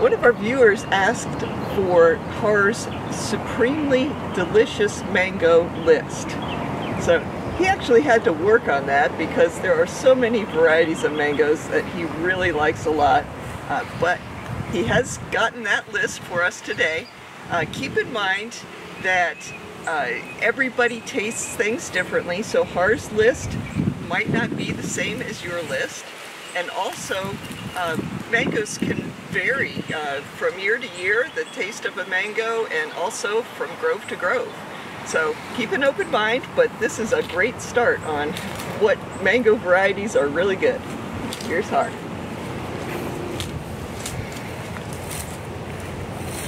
one of our viewers asked for Har's supremely delicious mango list. So he actually had to work on that because there are so many varieties of mangoes that he really likes a lot. Uh, but he has gotten that list for us today. Uh, keep in mind that uh, everybody tastes things differently, so Har's list might not be the same as your list. And also, uh, mangoes can vary uh, from year to year, the taste of a mango, and also from grove to grove. So keep an open mind, but this is a great start on what mango varieties are really good. Here's Har.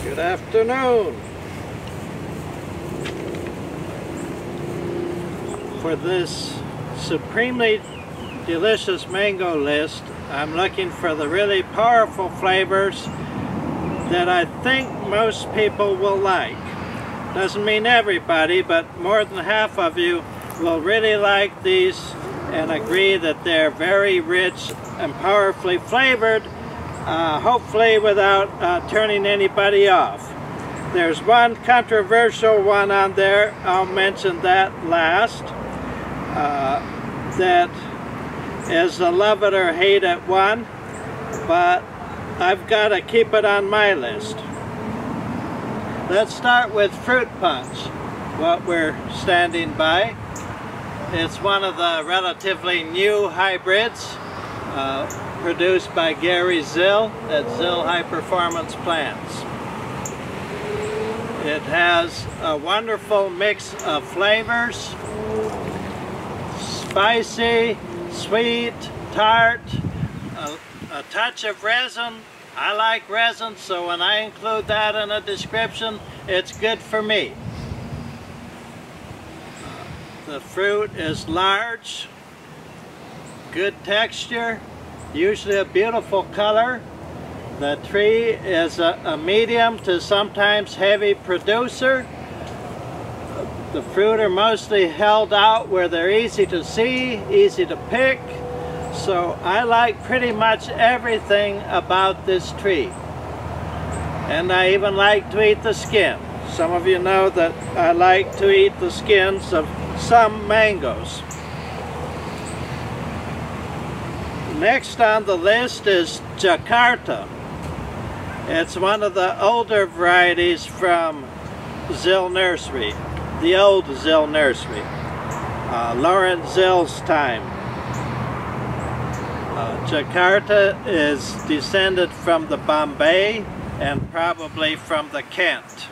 Good afternoon. For this supremely delicious mango list, I'm looking for the really powerful flavors that I think most people will like. Doesn't mean everybody, but more than half of you will really like these and agree that they're very rich and powerfully flavored, uh, hopefully without uh, turning anybody off. There's one controversial one on there, I'll mention that last, uh, that is a love it or hate it one, but I've got to keep it on my list. Let's start with fruit punch, what we're standing by. It's one of the relatively new hybrids uh, produced by Gary Zill at Zill High Performance Plants. It has a wonderful mix of flavors, spicy, sweet, tart, a, a touch of resin, I like resin, so when I include that in a description, it's good for me. The fruit is large, good texture, usually a beautiful color. The tree is a, a medium to sometimes heavy producer. The fruit are mostly held out where they're easy to see, easy to pick, so I like pretty much everything about this tree. And I even like to eat the skin. Some of you know that I like to eat the skins of some mangoes. Next on the list is Jakarta. It's one of the older varieties from Zill Nursery, the old Zill Nursery, uh, Lawrence Zill's time. Uh, Jakarta is descended from the Bombay and probably from the Kent.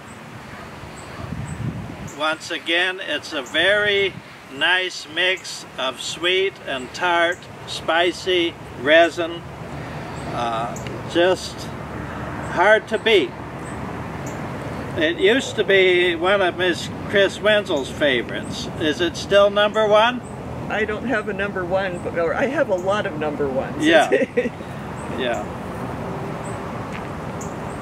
Once again, it's a very nice mix of sweet and tart, spicy, resin, uh, just hard to beat. It used to be one of Miss Chris Wenzel's favorites. Is it still number one? I don't have a number one, but or I have a lot of number ones. Yeah. yeah.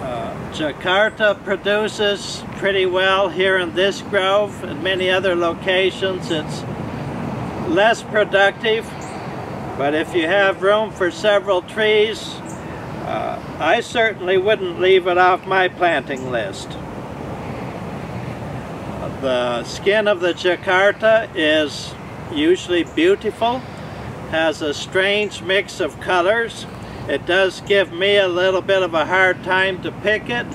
Uh, Jakarta produces pretty well here in this grove and many other locations. It's less productive, but if you have room for several trees, uh, I certainly wouldn't leave it off my planting list. The skin of the Jakarta is usually beautiful, has a strange mix of colors. It does give me a little bit of a hard time to pick it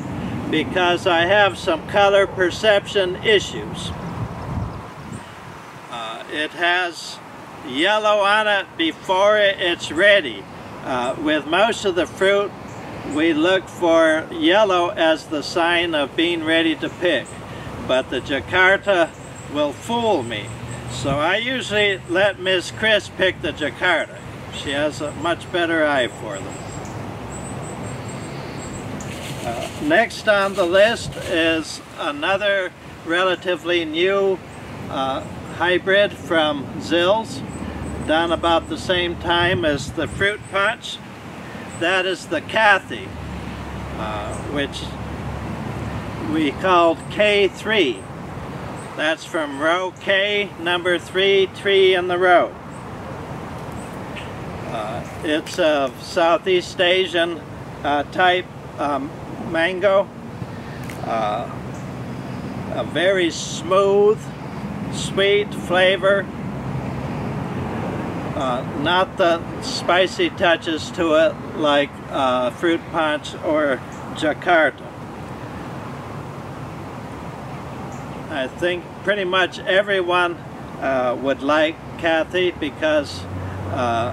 because I have some color perception issues. Uh, it has yellow on it before it's ready. Uh, with most of the fruit, we look for yellow as the sign of being ready to pick. But the Jakarta will fool me. So I usually let Miss Chris pick the Jakarta. She has a much better eye for them. Uh, next on the list is another relatively new uh, hybrid from Zills, done about the same time as the fruit punch. That is the Kathy, uh, which we called K3. That's from row K, number three tree in the row. Uh, it's a Southeast Asian uh, type um, mango. Uh, a very smooth, sweet flavor. Uh, not the spicy touches to it like uh, fruit punch or Jakarta. I think pretty much everyone uh, would like Kathy because uh,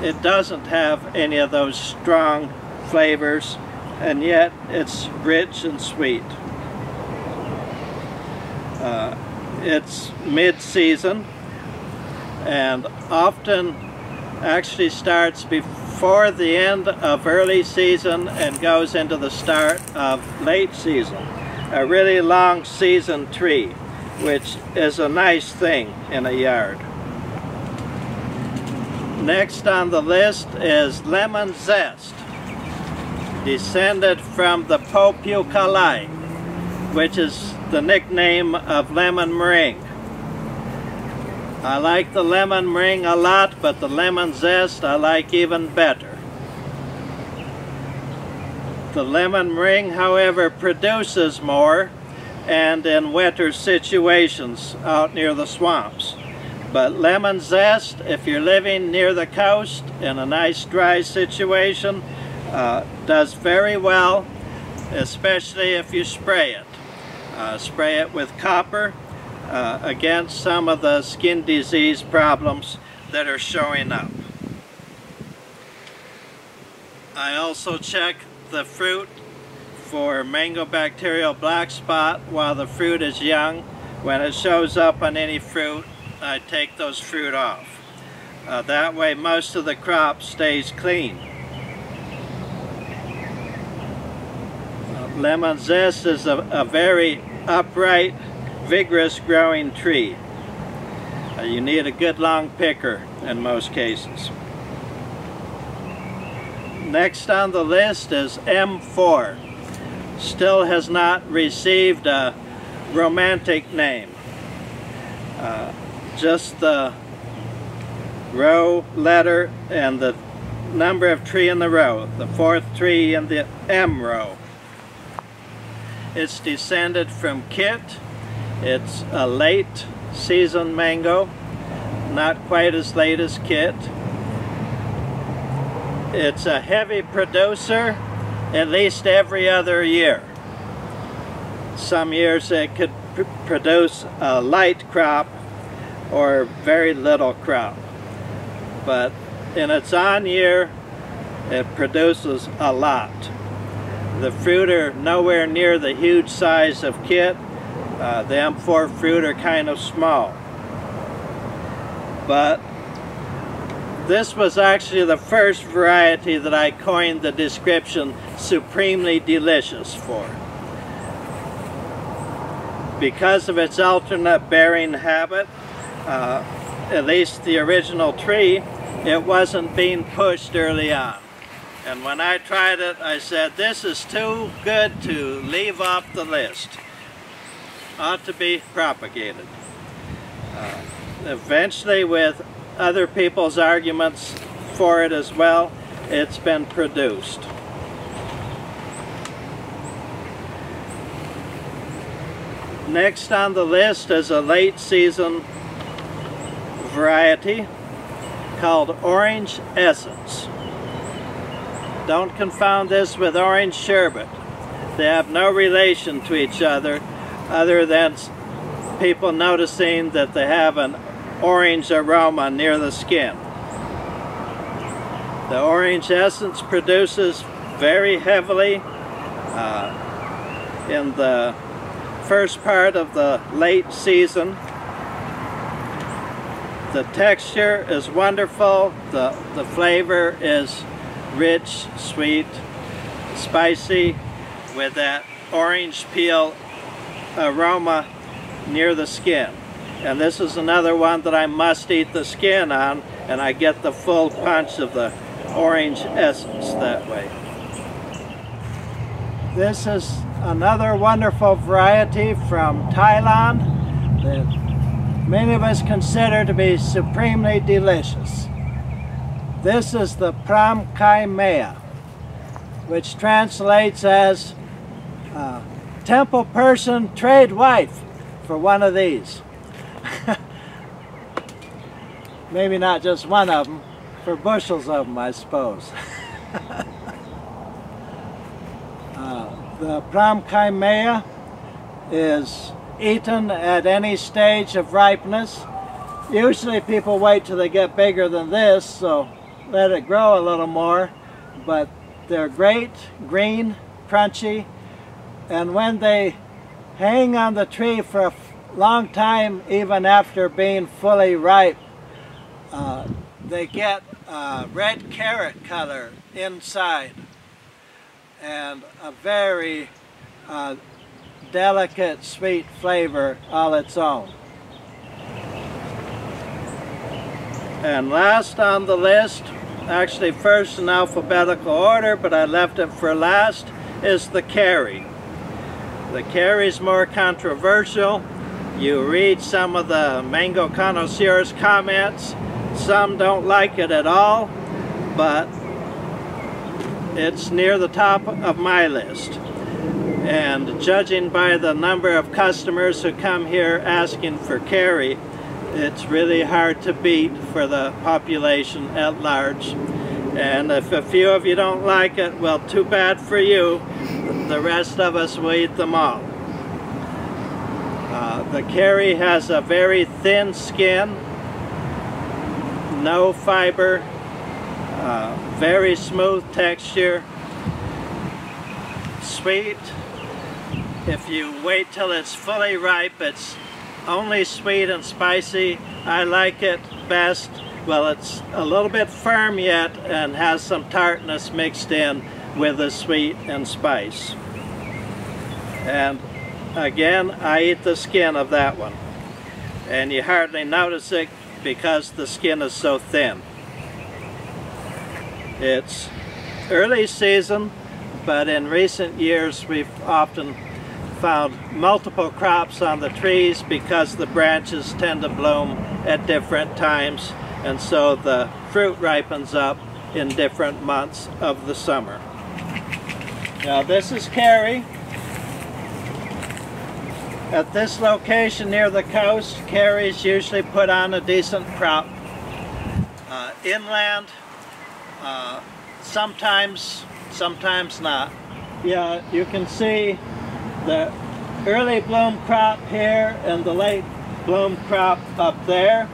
it doesn't have any of those strong flavors and yet it's rich and sweet. Uh, it's mid-season and often actually starts before the end of early season and goes into the start of late season. A really long season tree, which is a nice thing in a yard. Next on the list is lemon zest, descended from the Po Pyu Kalay, which is the nickname of lemon meringue. I like the lemon meringue a lot, but the lemon zest I like even better. The lemon meringue, however, produces more and in wetter situations out near the swamps. But lemon zest, if you're living near the coast in a nice dry situation, uh, does very well, especially if you spray it. Uh, spray it with copper uh, against some of the skin disease problems that are showing up. I also check the fruit for mango bacterial black spot while the fruit is young. When it shows up on any fruit, I take those fruit off. Uh, that way most of the crop stays clean. lemon zest is a, a very upright, vigorous growing tree. Uh, you need a good long picker in most cases. Next on the list is M4. Still has not received a romantic name. Uh, just the row letter and the number of tree in the row, the fourth tree in the M row. It's descended from Keitt. It's a late season mango, not quite as late as Keitt. It's a heavy producer at least every other year. Some years it could pr produce a light crop or very little crop. But in its on year, it produces a lot. The fruit are nowhere near the huge size of Keitt. Uh, the M4 fruit are kind of small. But this was actually the first variety that I coined the description supremely delicious for. Because of its alternate bearing habit, uh, at least the original tree, it wasn't being pushed early on. And when I tried it, I said, this is too good to leave off the list. Ought to be propagated. Uh, eventually, with other people's arguments for it as well, it's been produced. Next on the list is a late season variety called Orange Essence. Don't confound this with orange sherbet. They have no relation to each other other than people noticing that they have an orange aroma near the skin. The orange essence produces very heavily uh, in the first part of the late season. The texture is wonderful, the, the flavor is rich, sweet, spicy with that orange peel aroma near the skin. And this is another one that I must eat the skin on and I get the full punch of the orange essence that way. This is another wonderful variety from Thailand that many of us consider to be supremely delicious. This is the Pram Kai Mia. which translates as uh, temple person trade wife for one of these. Maybe not just one of them, for bushels of them, I suppose. uh, the Pram Kai Mia is eaten at any stage of ripeness. Usually people wait till they get bigger than this, so let it grow a little more. But they're great, green, crunchy, and when they hang on the tree for a long time, even after being fully ripe, uh, they get a red carrot color inside and a very uh, delicate sweet flavor all its own. And last on the list, actually first in alphabetical order, but I left it for last, is the Carrie. The Carrie is more controversial. You read some of the mango connoisseurs comments. Some don't like it at all, but it's near the top of my list. And judging by the number of customers who come here asking for Carrie, it's really hard to beat for the population at large. And if a few of you don't like it, well, too bad for you. The rest of us will eat them all. Uh, the Carrie has a very thin skin, no fiber, uh, very smooth texture, sweet. If you wait till it's fully ripe, it's only sweet and spicy. I like it best. Well, it's a little bit firm yet and has some tartness mixed in with the sweet and spice. And Again, I eat the skin of that one. And you hardly notice it because the skin is so thin. It's early season, but in recent years we've often found multiple crops on the trees because the branches tend to bloom at different times and so the fruit ripens up in different months of the summer. Now this is Carrie. At this location near the coast, Carries usually put on a decent crop. Uh, inland, uh, sometimes, sometimes not. Yeah, you can see the early bloom crop here and the late bloom crop up there.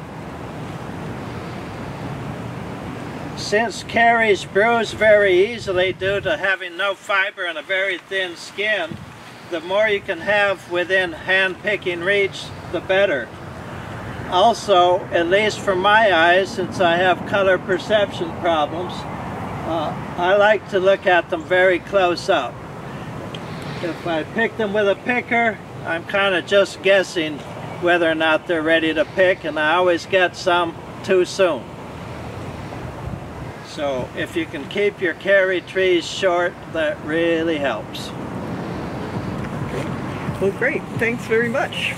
Since Carries bruise very easily due to having no fiber and a very thin skin, the more you can have within hand picking reach, the better. Also, at least for my eyes, since I have color perception problems, uh, I like to look at them very close up. If I pick them with a picker, I'm kind of just guessing whether or not they're ready to pick, and I always get some too soon. So if you can keep your Carrie trees short, that really helps. Well, great. Thanks very much.